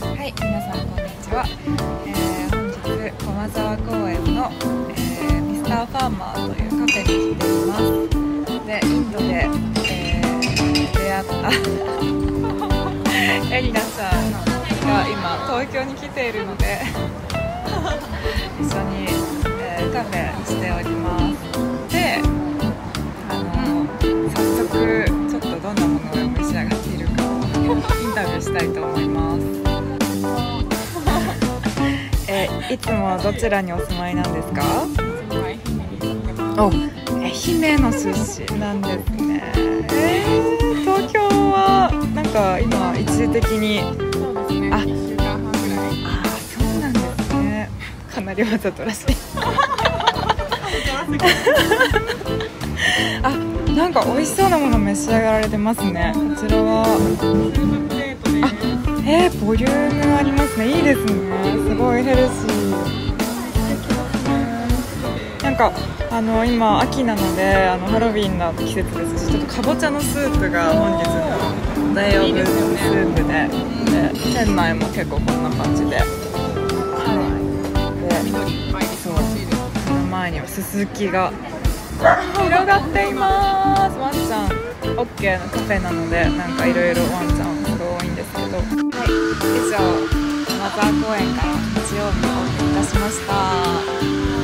はい、皆さんこんにちは。えー、本日駒沢公園の、えー、ミスターファーマーというカフェに来ています。で、インドで、えー、出会ったエリナさんが今東京に来ているので 一緒に、えー、カフェしております。で、あの早速ちょっとどんなものを召し上がっているかをインタビューしたいと思います。いつもどちらにお住まいなんですか？お、愛媛の出身なんですね。えー、東京はなんか今一時的にそうですね。あ一週間半ぐらい。あーそうなんですね。かなりわざとらしい。あ、なんか美味しそうなもの召し上がられてますね。こちらは。プレートで。えー、ボリュームありますね。いいですね。すごいヘルシー。かあの今秋なのであのハロウィンの季節ですし、ちょっとかぼちゃのスープが本日の大王分スープで、で店内も結構こんな感じで、はい。で、そ。その前にはススキが広がっています。ワンちゃん OK のカフェなのでなんかいろいろワンちゃんすごい多いんですけど。はい、以上駒沢公園から日曜日お送りいたしました。